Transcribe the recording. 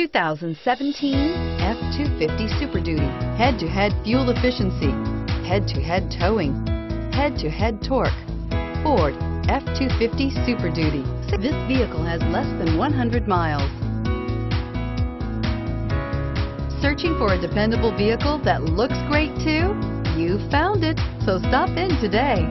2017 F-250 Super Duty. Head-to-head fuel efficiency, head-to-head towing, head-to-head torque. Ford F-250 Super Duty. This vehicle has less than 100 miles. Searching for a dependable vehicle that looks great too? You found it, so stop in today.